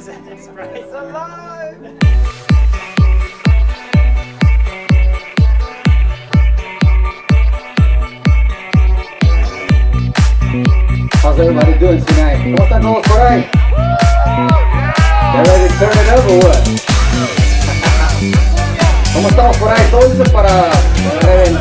It's alive! How's everybody doing tonight? ¿Cómo están todos por ahí? ¿Ya ready to turn it up or what? ¿Cómo estamos por ahí? ¿Todos para el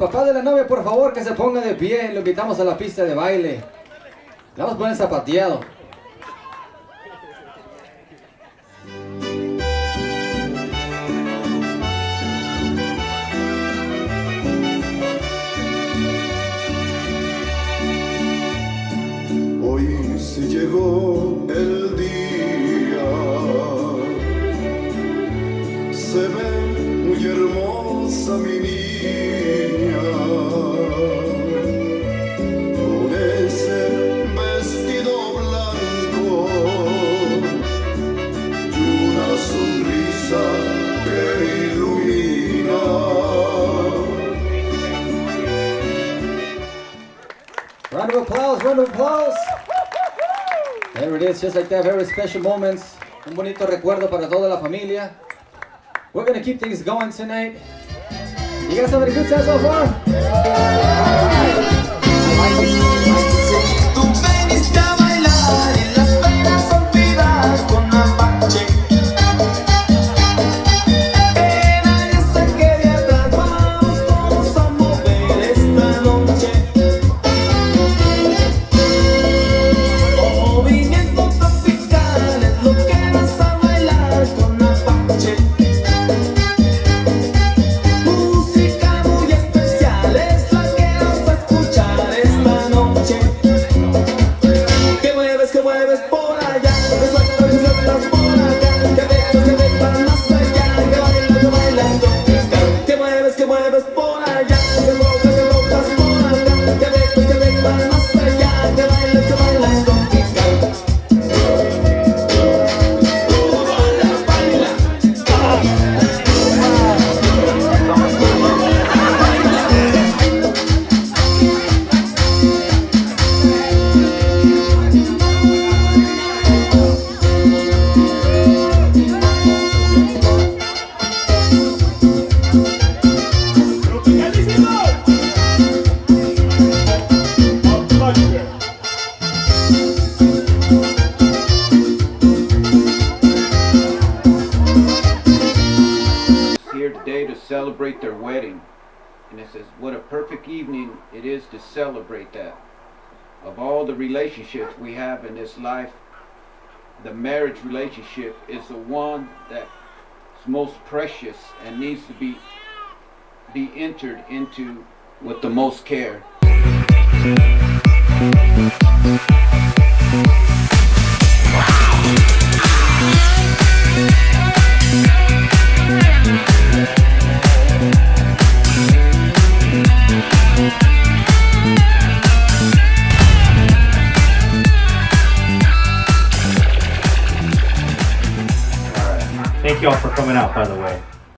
papá de la novia, por favor, que se ponga de pie. Lo invitamos a la pista de baile. Le vamos a poner zapateado. Hoy se llegó el día, se ve muy hermosa mi niña, Round of applause, round of applause. There it is, just like that, very special moments. Un bonito recuerdo para toda la familia. We're gonna keep things going tonight. You guys having a good time so far? Celebrate their wedding. And it says, what a perfect evening it is to celebrate that. Of all the relationships we have in this life, the marriage relationship is the one that's most precious and needs to be be entered into with the most care. Thank you all for coming out, by the way.